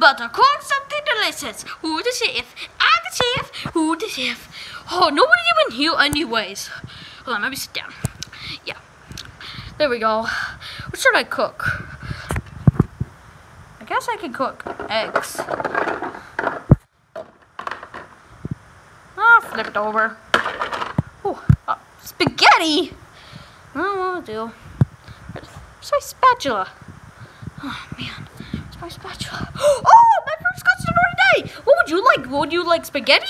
cook something delicious. Who the chef? I'm the chef. Who the chef? Oh, nobody even here anyways. Hold on, let me sit down. Yeah. There we go. What should I cook? I guess I could cook eggs. Ah, flipped over. Uh, spaghetti! I don't want to do. Where's my spatula? Oh, man. Where's my spatula? Oh, my first customer today! What would you like? Would you like spaghetti?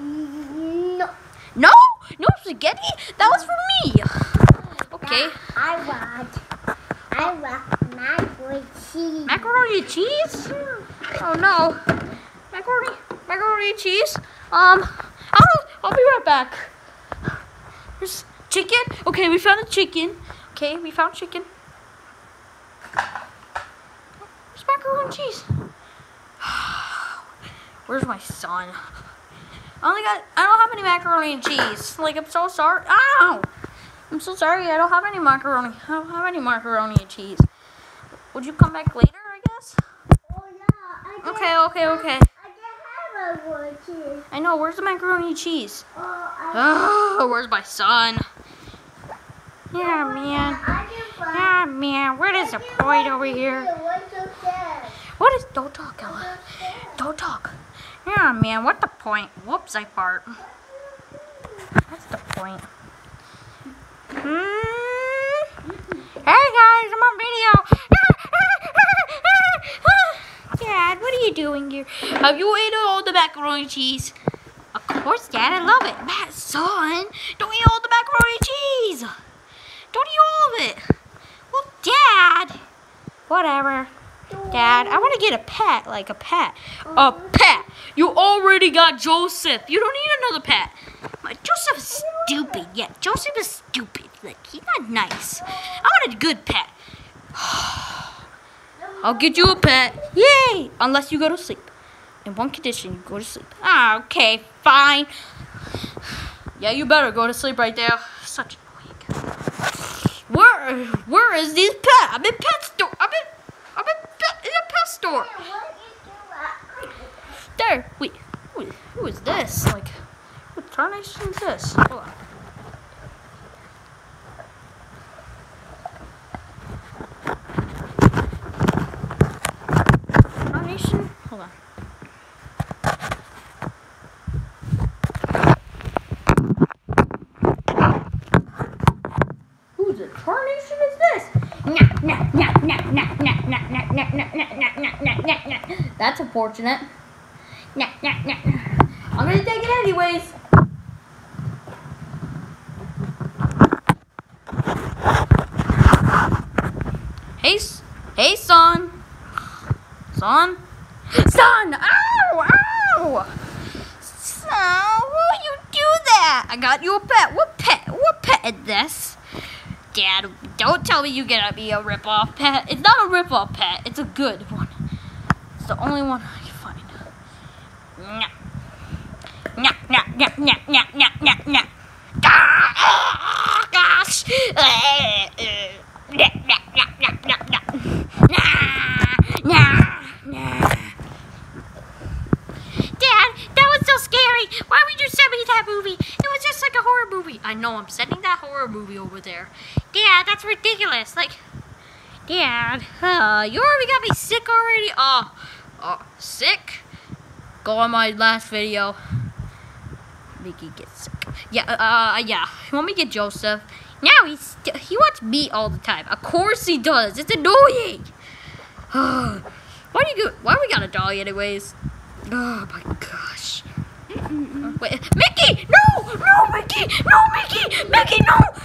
No. No? No spaghetti? That was for me. Okay. I want. I want macaroni cheese. Macaroni and cheese? Oh no. Macaroni, macaroni and cheese? Um, I'll, I'll be right back. There's chicken. Okay, we found a chicken. Okay, we found chicken. Where's macaroni and cheese? Where's my son? I only got, I don't have any macaroni and cheese. Like, I'm so sorry. Ow! I'm so sorry, I don't have any macaroni. I don't have any macaroni and cheese. Would you come back later, I guess? Oh yeah. I Okay, okay, okay. I can have. I know, where's the macaroni and cheese? Oh, I. Oh, where's my son? Yeah, man. I. Yeah, man. What is the point over here? What's your dad? What is... Don't talk, Ella. Don't talk. Yeah, man. What the point? Whoops, I fart. What's the point? Hmm? Hey, guys. I'm on video. Dad, what are you doing here? Have you eaten all the macaroni cheese? Of course, Dad. I love it. Matt, son, don't eat all the macaroni cheese. Don't eat all of it. Well, Dad. Whatever. Dad, I want to get a pet, like a pet. A pet. You already got Joseph. You don't need another pet. But Joseph is stupid. Yeah, Joseph is stupid. Like, he's not nice. I want a good pet. I'll get you a pet. Yay! Unless you go to sleep. In one condition, you go to sleep. Ah, okay, fine. Yeah, you better go to sleep right there. Such annoying. Where, where is this pet? I'm in pet store. I'm in, I'm in, pet, in a pet store. What is your There. Wait, who, who is this? Like, what tarnation is this? Hold on. Tarnation? Hold on. Tarnation is this? That's unfortunate. I'm gonna take it anyways. Hey, hey, son. Son? Son! Ow! Ow! Son, why you do that? I got you a pet. What pet? What pet is this? Dad, don't tell me you get me a rip-off pet. It's not a rip-off pet. It's a good one. It's the only one I can find. Gosh nya, nya. Nya, nya, nya. Dad, that was so scary. Why would you send me that movie? It was just like a horror movie. I know, I'm sending that horror movie over there. Dad, that's ridiculous. Like, Dad, uh, you already got me sick already? Oh, oh, sick? Go on my last video. Mickey gets sick. Yeah, uh, yeah. You want me to get Joseph? Now he's he wants me all the time. Of course he does. It's annoying. why do you go? Why we got a dog anyways? Oh my gosh. Wait, Mickey! No! No, Mickey! No, Mickey! Mickey, no!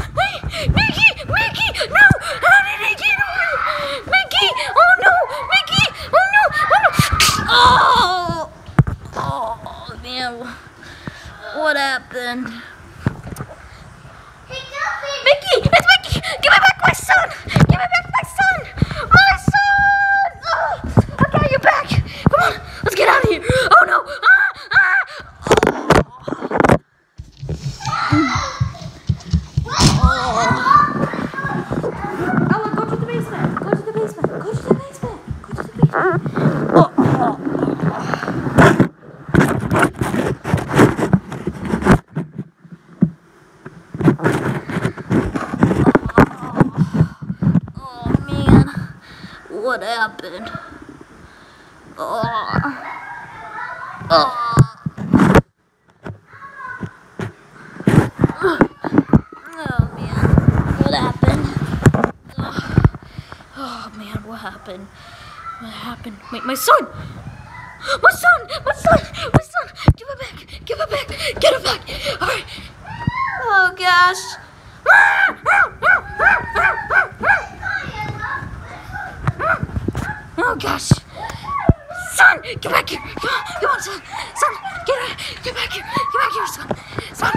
What happened? Wait, my son! My son! My son! My son! Give it back! Give it back! Get it back! Alright. Oh gosh. Oh gosh. Son! Get back here! Come on, come on son! Son! Get, get back here! Get back here, son! Son!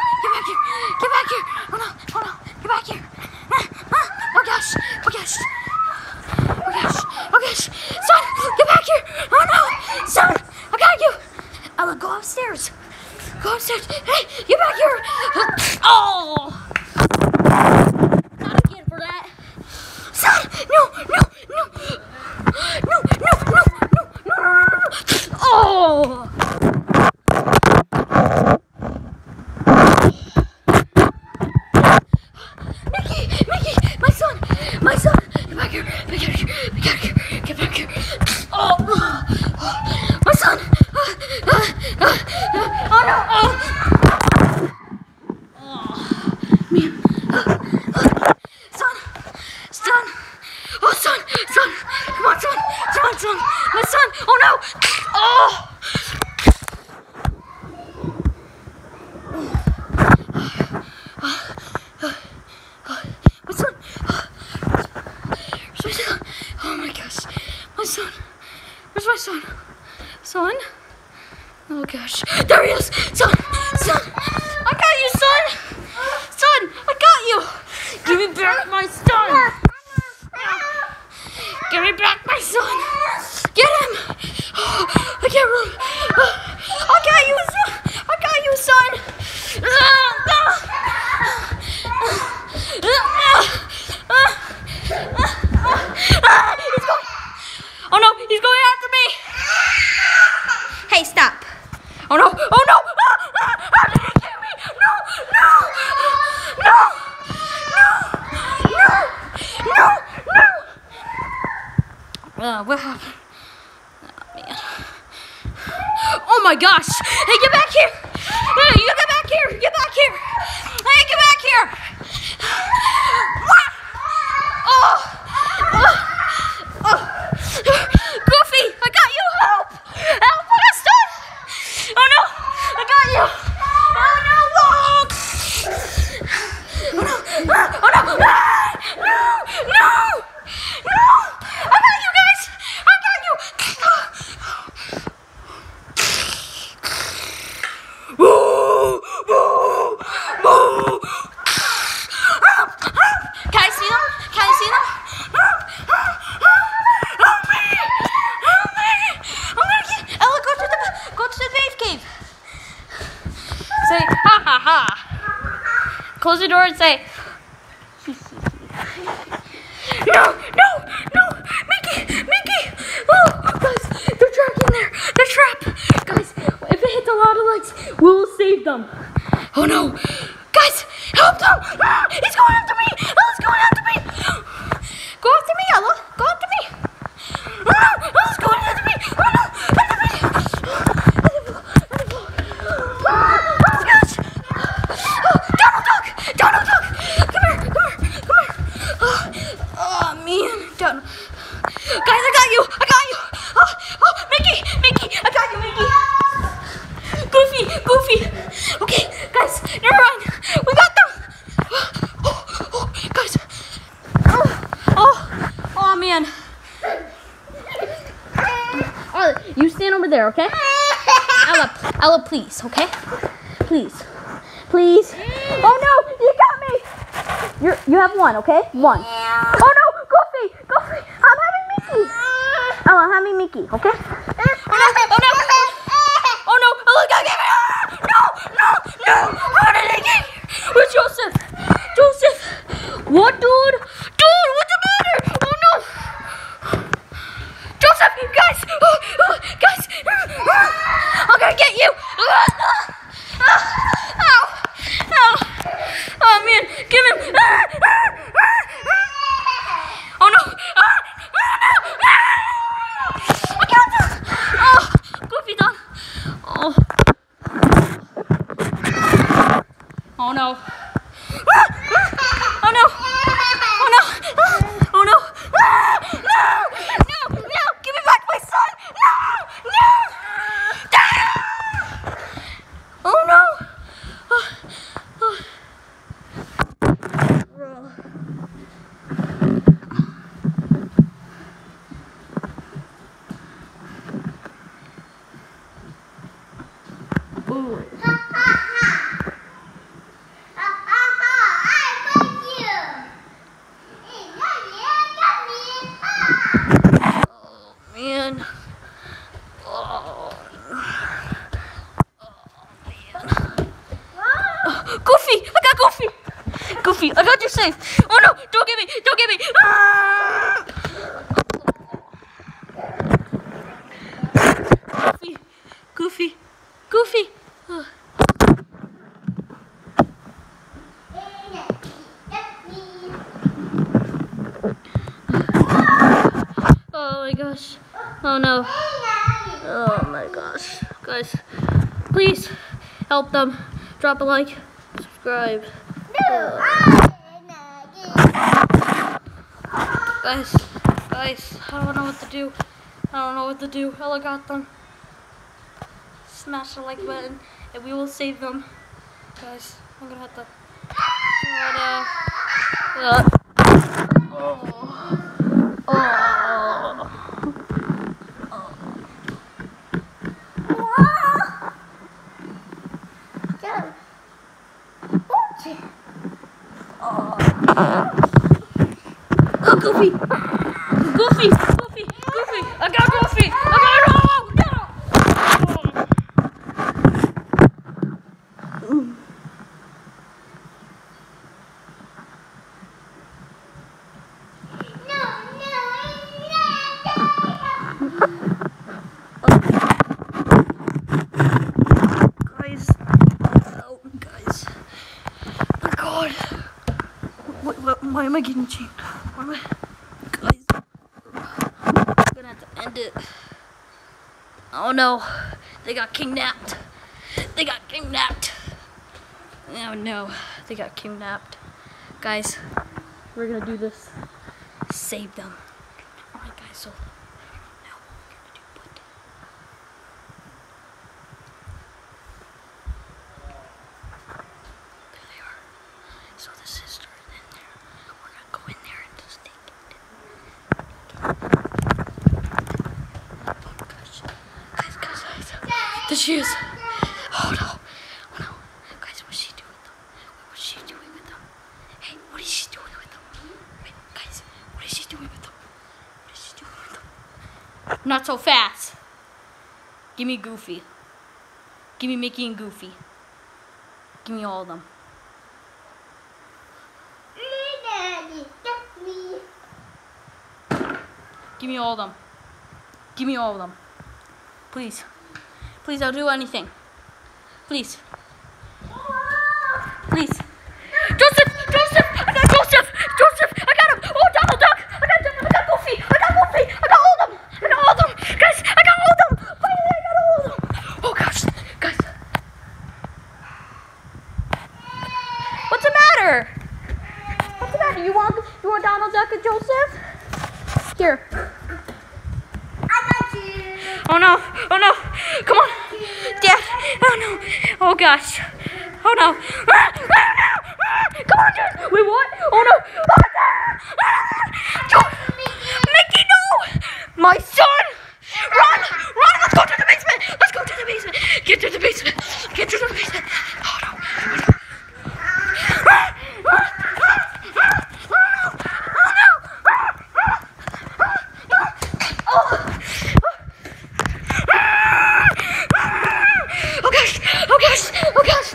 gosh. Hey, get back here. Hey, you get back here. Get back here. Hey, get back here. Oh. them. Oh no! okay? Ella, Ella, please, okay? Please, please. Mm. Oh no, you got me. You you have one, okay? One. Oh no, Goofy, Goofy, I'm having Mickey. Mm. Ella, having Mickey, okay? Mm. Safe. Oh no! Don't get me! Don't get me! Ah! Goofy! Goofy! Goofy! Ugh. Hey, Daddy, that's me. Oh my gosh. Oh no. Oh my gosh. Guys, please help them. Drop a like, subscribe. No, I Guys, guys, I don't know what to do. I don't know what to do. Ella got them. Smash the like button and we will save them. Guys, I'm gonna have to. No. Uh, oh. Oh. Oh, Goofy! Goofy! Goofy! Goofy! I got Goofy! I got him! No! Guys. Oh, guys. Oh, God. What, what, why am I getting chained? Why am I... Guys. I'm it. Oh no. They got kidnapped. They got kidnapped. Oh no. They got kidnapped. Guys, we're gonna do this. Save them. Alright guys, so now what we're gonna do, but there they are. So the sister is in there. We're gonna go in there and just take it. Oh gosh. Guys, guys, guys. There she is. Oh no. Oh no. Guys, what's she doing with them? What's she doing with them? Hey, what is she doing with them? Wait, guys, what is she doing with them? What is she doing with them? Not so fast. Give me Goofy. Give me Mickey and Goofy. Give me all of them. Give me all of them. Give me all of them. Please. Please, I'll do anything. Please. Please. Joseph! Joseph! I got Joseph! Joseph! I got him! Oh, Donald Duck! I got, I got Goofy! I got Goofy! I got all of them! I got all of them! Guys, I got all of them! Finally, I got all of them! Oh, gosh. Guys. What's the matter? What's the matter? You want, you want Donald Duck and Joseph? Here. Oh no! Oh no! Come on! Dad! Oh no! Oh gosh! Oh no! Ah, no! Come on, Jess! Wait, what? Oh no! Oh, no! Mickey, no! My son! Run! Run! Let's go to the basement! Let's go to the basement! Get to the basement! Get to the basement! Oh no! Oh no! Ah, ah, ah, ah, oh, no! Oh no! Ah, ah, ah, ah, oh. Oh gosh! Oh gosh! Oh gosh!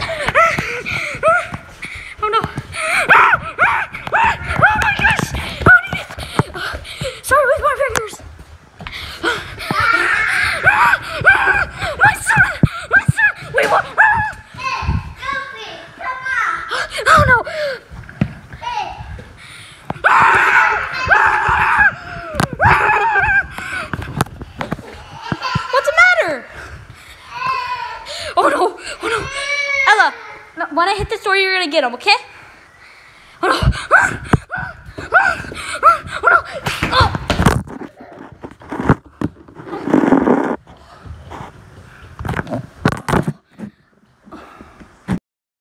Oh no! Oh my gosh! Oh, sorry with my fingers. My son! My son! Wait, what? Oh no! What's the matter? Oh no! Oh no! Ella, when I hit the door, you're gonna get him, okay?